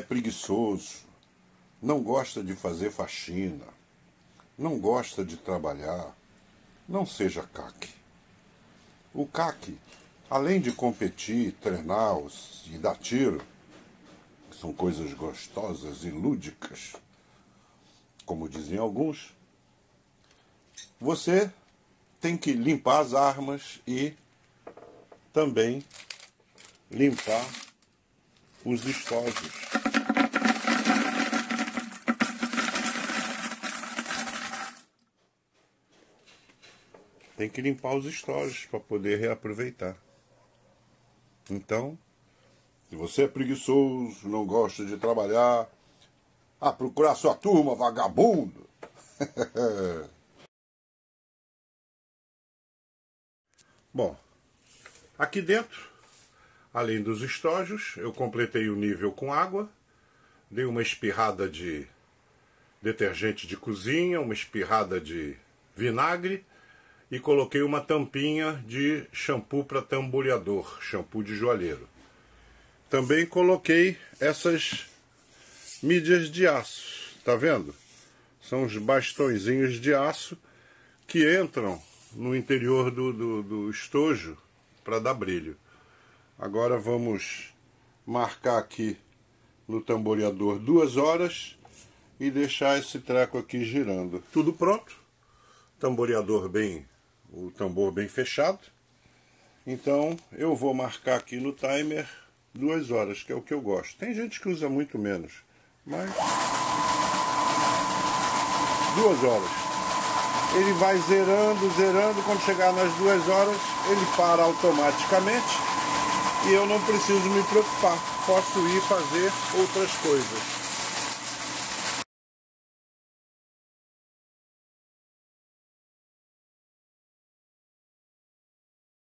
preguiçoso, não gosta de fazer faxina, não gosta de trabalhar, não seja caque. O caque, além de competir, treinar e dar tiro, que são coisas gostosas e lúdicas, como dizem alguns, você tem que limpar as armas e também limpar os estojos. Tem que limpar os estojos para poder reaproveitar. Então, se você é preguiçoso, não gosta de trabalhar, ah, procurar sua turma, vagabundo. Bom, aqui dentro, além dos estojos, eu completei o nível com água, dei uma espirrada de detergente de cozinha, uma espirrada de vinagre e coloquei uma tampinha de shampoo para tamboreador, shampoo de joalheiro. Também coloquei essas mídias de aço, tá vendo? São os bastõezinhos de aço que entram no interior do, do, do estojo para dar brilho. Agora vamos marcar aqui no tamboreador duas horas e deixar esse treco aqui girando. Tudo pronto, tamboreador bem, o tambor bem fechado. Então eu vou marcar aqui no timer duas horas, que é o que eu gosto. Tem gente que usa muito menos, mas duas horas ele vai zerando, zerando, quando chegar nas duas horas ele para automaticamente e eu não preciso me preocupar, posso ir fazer outras coisas.